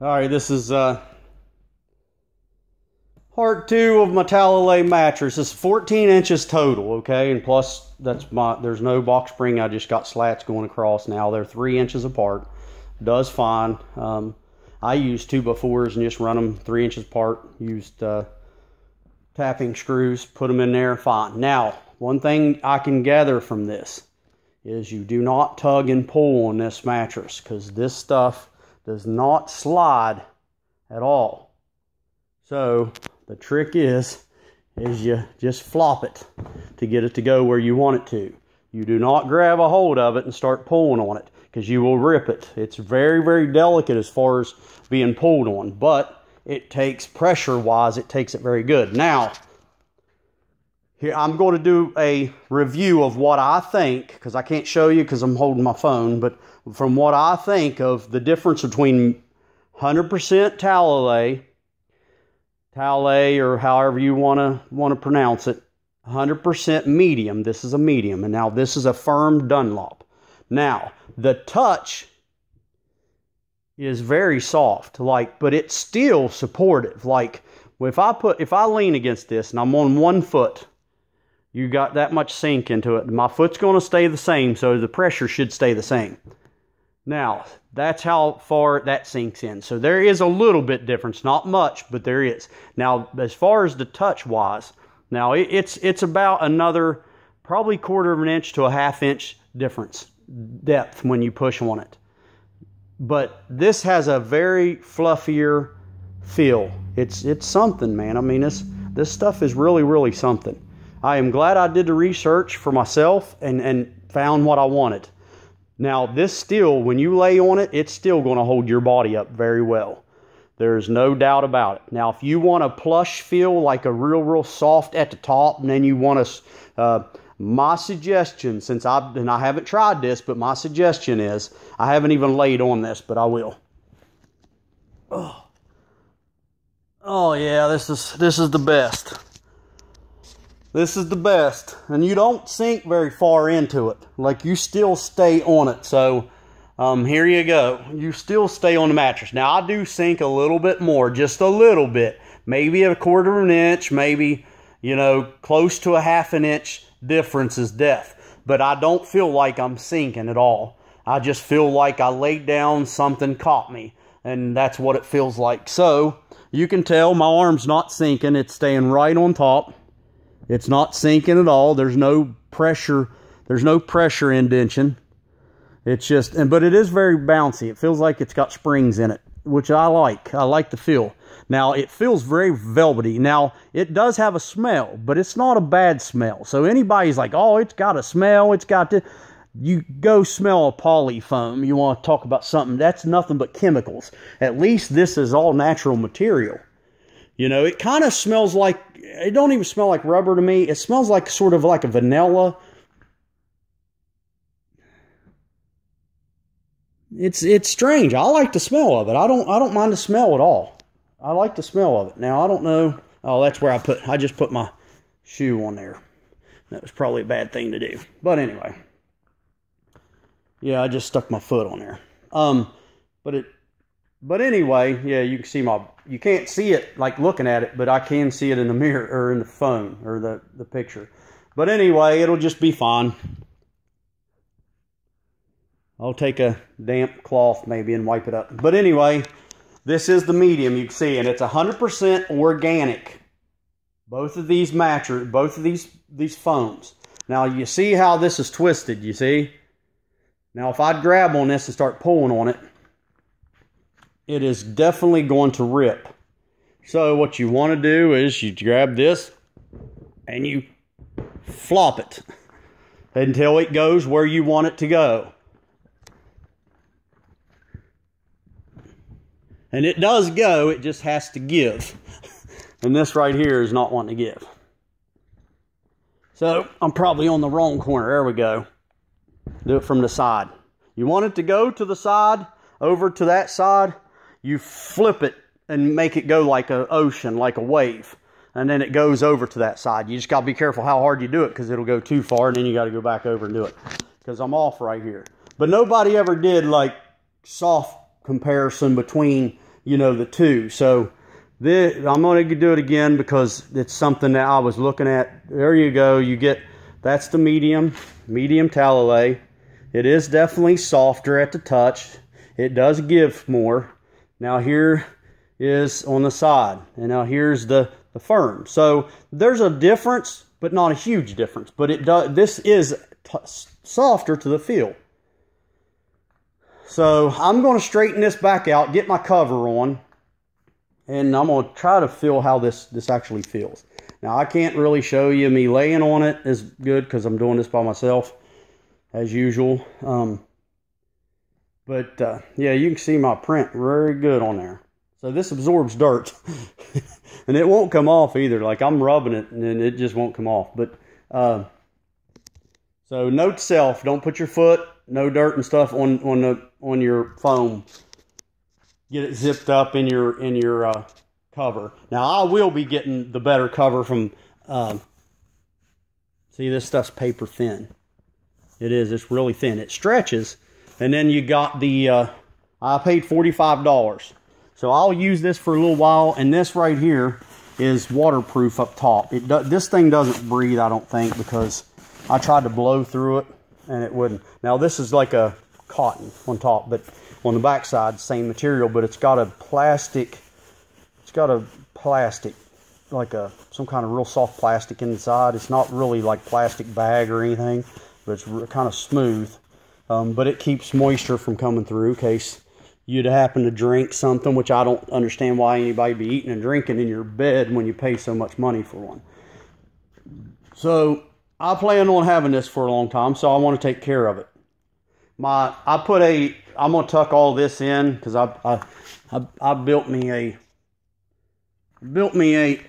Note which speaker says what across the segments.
Speaker 1: All right, this is uh, part two of my Talalay mattress. It's 14 inches total, okay, and plus that's my there's no box spring. I just got slats going across now. They're three inches apart. Does fine. Um, I used two by and just run them three inches apart. Used uh, tapping screws, put them in there, fine. Now, one thing I can gather from this is you do not tug and pull on this mattress because this stuff does not slide at all. So the trick is, is you just flop it to get it to go where you want it to. You do not grab a hold of it and start pulling on it because you will rip it. It's very, very delicate as far as being pulled on, but it takes pressure wise, it takes it very good. Now, here I'm going to do a review of what I think because I can't show you because I'm holding my phone, but from what I think of the difference between 100% Talalay, Talalay or however you want to want to pronounce it, 100% medium. This is a medium, and now this is a firm Dunlop. Now the touch is very soft, like, but it's still supportive. Like if I put if I lean against this and I'm on one foot you got that much sink into it. My foot's going to stay the same, so the pressure should stay the same. Now, that's how far that sinks in. So there is a little bit difference, not much, but there is. Now, as far as the touch wise, now it's it's about another probably quarter of an inch to a half inch difference depth when you push on it. But this has a very fluffier feel. It's it's something, man. I mean, this this stuff is really really something. I am glad I did the research for myself and, and found what I wanted. Now, this still, when you lay on it, it's still going to hold your body up very well. There's no doubt about it. Now, if you want a plush feel, like a real, real soft at the top, and then you want to, uh, my suggestion, since I've, and I haven't tried this, but my suggestion is, I haven't even laid on this, but I will. Oh, oh yeah, this is, this is the best. This is the best. And you don't sink very far into it. Like you still stay on it. So um, here you go. You still stay on the mattress. Now I do sink a little bit more, just a little bit. Maybe a quarter of an inch, maybe, you know, close to a half an inch difference is death. But I don't feel like I'm sinking at all. I just feel like I laid down, something caught me. And that's what it feels like. So you can tell my arm's not sinking. It's staying right on top. It's not sinking at all. There's no pressure. There's no pressure indention. It's just, and but it is very bouncy. It feels like it's got springs in it, which I like. I like the feel. Now it feels very velvety. Now it does have a smell, but it's not a bad smell. So anybody's like, oh, it's got a smell. It's got to. You go smell a poly foam. You want to talk about something that's nothing but chemicals. At least this is all natural material. You know, it kind of smells like it don't even smell like rubber to me. It smells like sort of like a vanilla. It's it's strange. I like the smell of it. I don't I don't mind the smell at all. I like the smell of it. Now I don't know. Oh, that's where I put I just put my shoe on there. That was probably a bad thing to do. But anyway. Yeah, I just stuck my foot on there. Um, but it but anyway, yeah, you can see my, you can't see it like looking at it, but I can see it in the mirror or in the phone or the, the picture. But anyway, it'll just be fine. I'll take a damp cloth maybe and wipe it up. But anyway, this is the medium you can see, and it's 100% organic. Both of these mattress, both of these, these foams. Now you see how this is twisted, you see? Now if I'd grab on this and start pulling on it, it is definitely going to rip. So what you want to do is you grab this and you flop it until it goes where you want it to go. And it does go, it just has to give. And this right here is not wanting to give. So I'm probably on the wrong corner. There we go. Do it from the side. You want it to go to the side, over to that side, you flip it and make it go like an ocean, like a wave. And then it goes over to that side. You just got to be careful how hard you do it because it'll go too far and then you got to go back over and do it. Because I'm off right here. But nobody ever did like soft comparison between you know, the two. So this, I'm going to do it again because it's something that I was looking at. There you go. You get, that's the medium, medium Talalay. It is definitely softer at the touch. It does give more. Now here is on the side. And now here's the, the firm. So there's a difference, but not a huge difference. But it does, this is softer to the feel. So I'm going to straighten this back out, get my cover on, and I'm going to try to feel how this, this actually feels. Now, I can't really show you me laying on it is good because I'm doing this by myself, as usual. Um, but, uh, yeah, you can see my print very good on there. So this absorbs dirt. and it won't come off either. Like, I'm rubbing it, and it just won't come off. But, uh, so note self, don't put your foot, no dirt and stuff on, on the on your foam get it zipped up in your in your uh, cover. Now I will be getting the better cover from. Um, see, this stuff's paper thin. It is. It's really thin. It stretches, and then you got the. Uh, I paid forty five dollars, so I'll use this for a little while. And this right here is waterproof up top. It do, this thing doesn't breathe, I don't think, because I tried to blow through it and it wouldn't. Now this is like a cotton on top, but on the back side, same material, but it's got a plastic, it's got a plastic, like a, some kind of real soft plastic inside. It's not really like plastic bag or anything, but it's kind of smooth. Um, but it keeps moisture from coming through in case you'd happen to drink something, which I don't understand why anybody be eating and drinking in your bed when you pay so much money for one. So I plan on having this for a long time, so I want to take care of it my I put a I'm gonna tuck all this in because I, I I I built me a built me a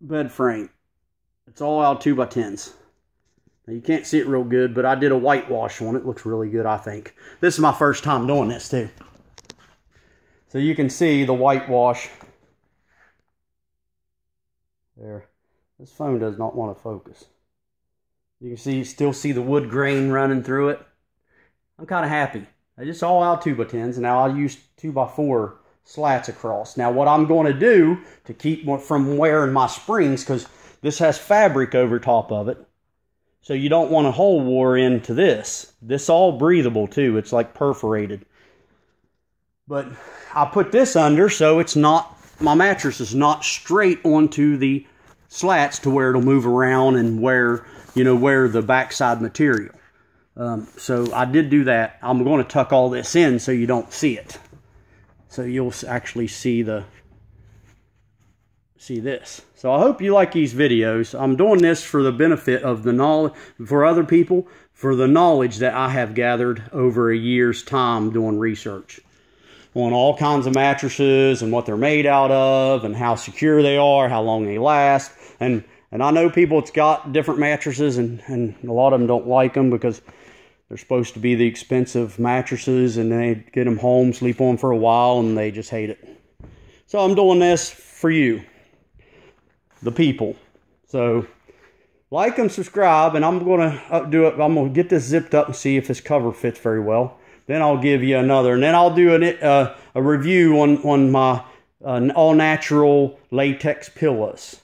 Speaker 1: bed frame. It's all out two by tens. Now you can't see it real good, but I did a whitewash on it. Looks really good, I think. This is my first time doing this too. So you can see the whitewash. There. This phone does not want to focus. You can see, still see the wood grain running through it. I'm kind of happy. I just all out 2 by 10s and now I'll use 2 by 4 slats across. Now what I'm going to do to keep from wearing my springs, because this has fabric over top of it, so you don't want a hole wore into this. This all breathable too. It's like perforated. But I put this under so it's not, my mattress is not straight onto the slats to where it'll move around and where you know, wear the backside material. Um, so I did do that. I'm going to tuck all this in so you don't see it. So you'll actually see the see this. So I hope you like these videos. I'm doing this for the benefit of the knowledge for other people, for the knowledge that I have gathered over a year's time doing research on all kinds of mattresses and what they're made out of and how secure they are, how long they last, and and I know people that's got different mattresses, and, and a lot of them don't like them because they're supposed to be the expensive mattresses, and they get them home, sleep on for a while, and they just hate it. So I'm doing this for you, the people. So like and subscribe, and I'm going to do it. I'm going to get this zipped up and see if this cover fits very well. Then I'll give you another, and then I'll do an, uh, a review on on my uh, all natural latex pillows.